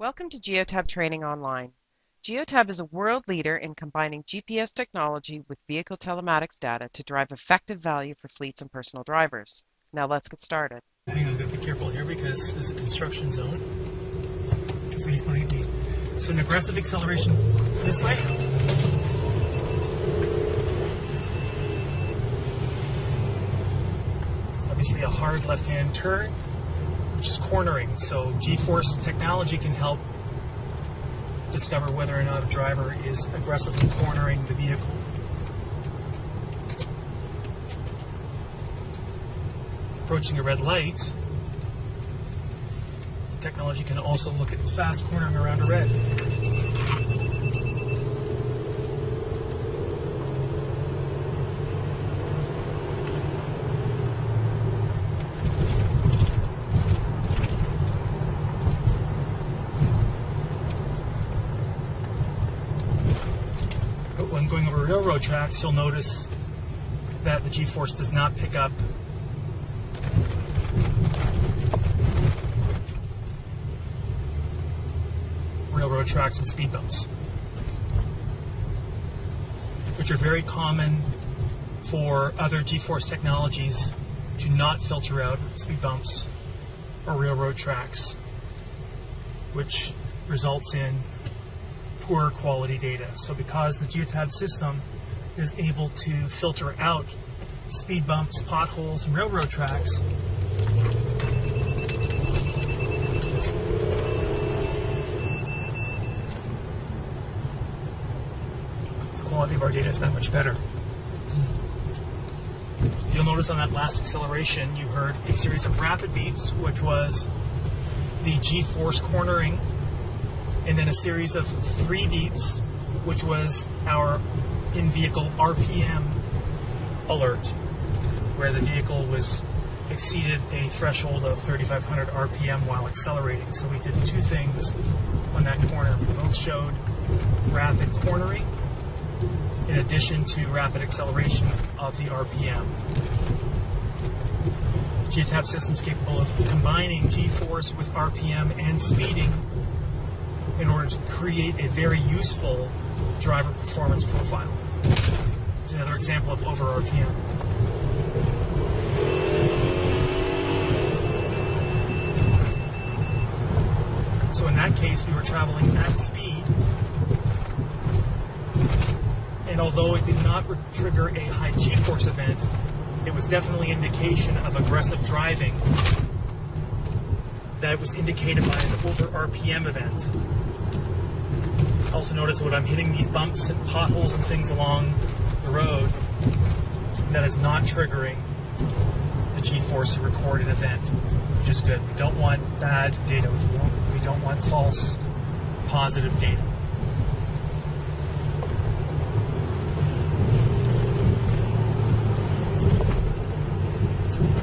Welcome to Geotab Training Online. Geotab is a world leader in combining GPS technology with vehicle telematics data to drive effective value for fleets and personal drivers. Now let's get started. Hang on, gotta be careful here because this is a construction zone. So he's going to so an aggressive acceleration this way. It's obviously a hard left-hand turn, which is cornering. So G-force technology can help discover whether or not a driver is aggressively cornering the vehicle. Approaching a red light, the technology can also look at fast cornering around a red. But when tracks, you'll notice that the G-force does not pick up railroad tracks and speed bumps, which are very common for other G-force technologies to not filter out speed bumps or railroad tracks, which results in poor quality data. So because the Geotab system is able to filter out speed bumps, potholes, and railroad tracks, the quality of our data is that much better. You'll notice on that last acceleration, you heard a series of rapid beeps, which was the G-force cornering, and then a series of three beeps, which was our in-vehicle RPM alert, where the vehicle was exceeded a threshold of 3,500 RPM while accelerating. So we did two things on that corner. We both showed rapid cornering in addition to rapid acceleration of the RPM. Geotab systems capable of combining G-force with RPM and speeding in order to create a very useful driver performance profile. Here's another example of over RPM. So in that case, we were traveling at speed, and although it did not trigger a high G-force event, it was definitely indication of aggressive driving that was indicated by an over RPM event. Also notice when I'm hitting these bumps and potholes and things along the road, that is not triggering the G-force to record an event, which is good. We don't want bad data. We don't, we don't want false positive data.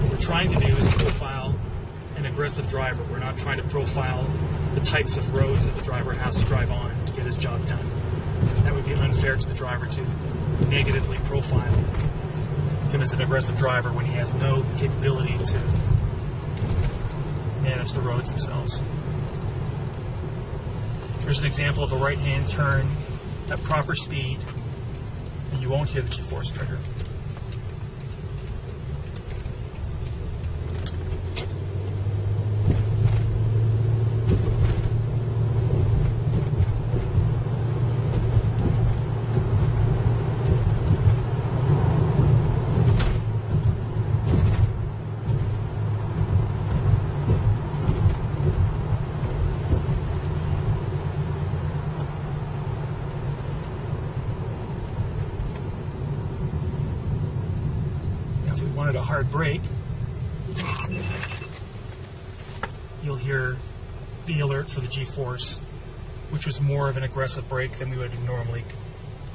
What we're trying to do is profile an aggressive driver. We're not trying to profile the types of roads that the driver has to drive on to get his job done. That would be unfair to the driver to negatively profile him as an aggressive driver when he has no capability to manage the roads themselves. Here's an example of a right hand turn at proper speed, and you won't hear the G force trigger. Hard brake, you'll hear the alert for the G-force, which was more of an aggressive brake than we would have normally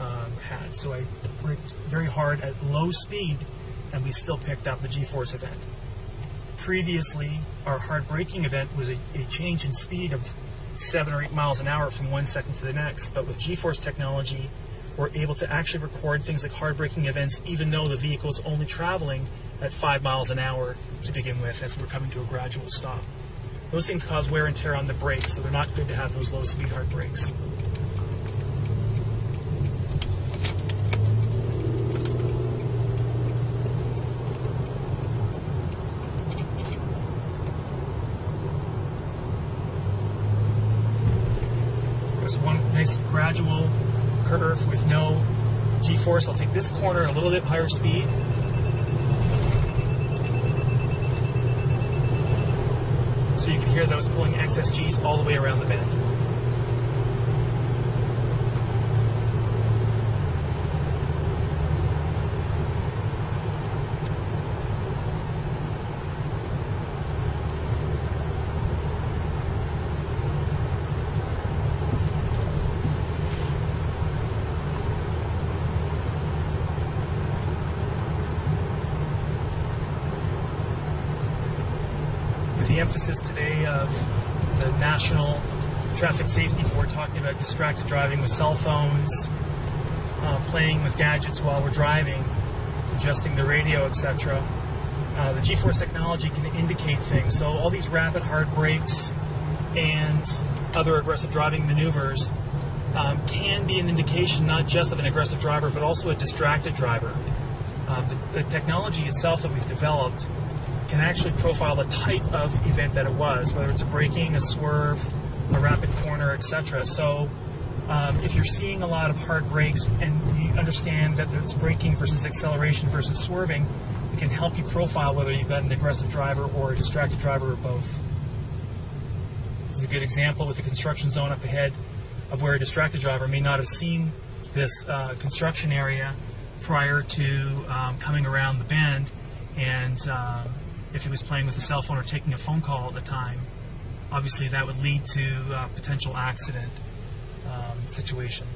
um, had. So I braked very hard at low speed, and we still picked up the G-force event. Previously, our hard braking event was a, a change in speed of seven or eight miles an hour from one second to the next. But with G-force technology, we're able to actually record things like hard braking events, even though the vehicle is only traveling at five miles an hour to begin with, as we're coming to a gradual stop. those things cause wear and tear on the brakes, so they're not good to have those low speed hard brakes. There's one nice gradual curve with no g-force. I'll take this corner a little bit higher speed. Hear was pulling excess G's all the way around the bend. With the emphasis today of the National Traffic Safety Board talking about distracted driving with cell phones, uh, playing with gadgets while we're driving, adjusting the radio, etc. Uh, the G-force technology can indicate things. So all these rapid hard brakes and other aggressive driving maneuvers um, can be an indication not just of an aggressive driver, but also a distracted driver. Uh, the, the technology itself that we've developed can actually profile the type of event that it was, whether it's a braking, a swerve, a rapid corner, etc. So, um, if you're seeing a lot of hard brakes and you understand that it's braking versus acceleration versus swerving, it can help you profile whether you've got an aggressive driver or a distracted driver or both. This is a good example with the construction zone up ahead of where a distracted driver may not have seen this uh, construction area prior to um, coming around the bend and um, if he was playing with a cell phone or taking a phone call at the time, obviously that would lead to a potential accident um, situation.